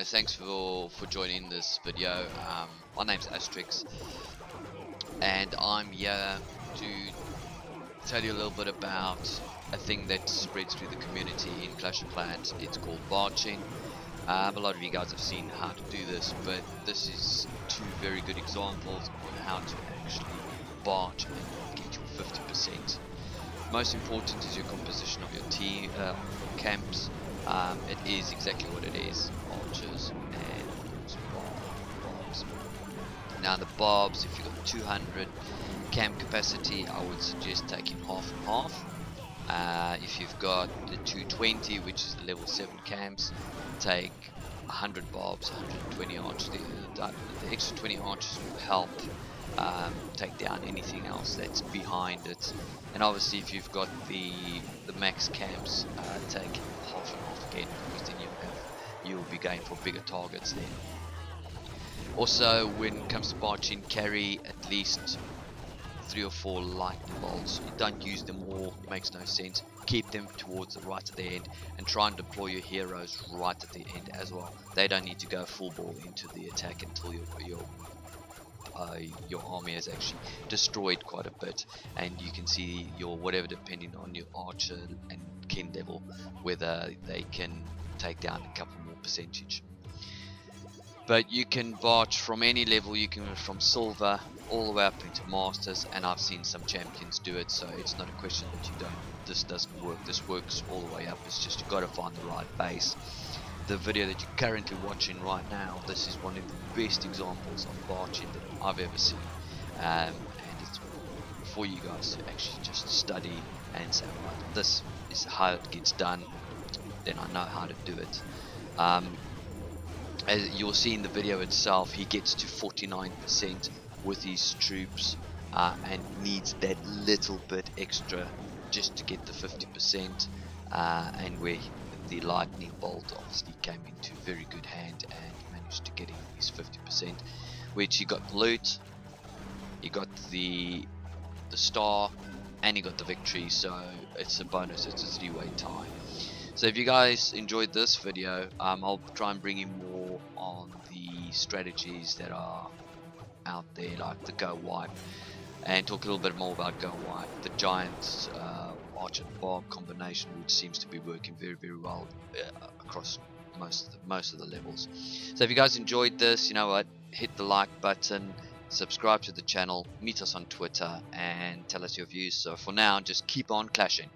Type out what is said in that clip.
Guys, thanks for for joining this video. Um, my name's Astrix, and I'm here to tell you a little bit about a thing that spreads through the community in Clash of Clans. It's called barching. Um, a lot of you guys have seen how to do this, but this is two very good examples on how to actually barch and get your 50%. Most important is your composition of your team uh, camps. Um, it is exactly what it is, and barbs. Now the barbs, if you've got 200 camp capacity, I would suggest taking half and half. Uh, if you've got the 220, which is the level 7 camps, take 100 barbs, 120 archers. The, the, the extra 20 archers will help um, take down anything else that's behind it. And obviously, if you've got the the max camps, uh, take half and half again, because then you'll have you'll be going for bigger targets then. Also, when it comes to barching, carry at least three or four lightning bolts. Don't use them all, it makes no sense. Keep them towards the right at the end and try and deploy your heroes right at the end as well. They don't need to go full ball into the attack until your, your uh, your army is actually destroyed quite a bit and you can see your whatever depending on your archer and kin level whether they can take down a couple more percentage. But you can barch from any level. You can from silver all the way up into masters and I've seen some champions do it so it's not a question that you don't this doesn't work. This works all the way up. It's just you got to find the right base. The video that you're currently watching right now, this is one of the best examples of barching that I've ever seen. Um, and it's for you guys to actually just study and say, right, this is how it gets done, then I know how to do it. Um, as you'll see in the video itself, he gets to 49% with his troops uh, and needs that little bit extra just to get the 50% uh, and where the lightning bolt obviously came into very good hand and managed to get him his 50% which he got loot he got the the star and he got the victory so it's a bonus it's a three-way tie so if you guys enjoyed this video um, I'll try and bring you more on the strategies that are out there like the GoWiPe and talk a little bit more about GoWiPe. The giant uh, Archer Barb combination which seems to be working very very well uh, across most of the, most of the levels. So if you guys enjoyed this you know what? Hit the like button subscribe to the channel meet us on Twitter and tell us your views. So for now just keep on clashing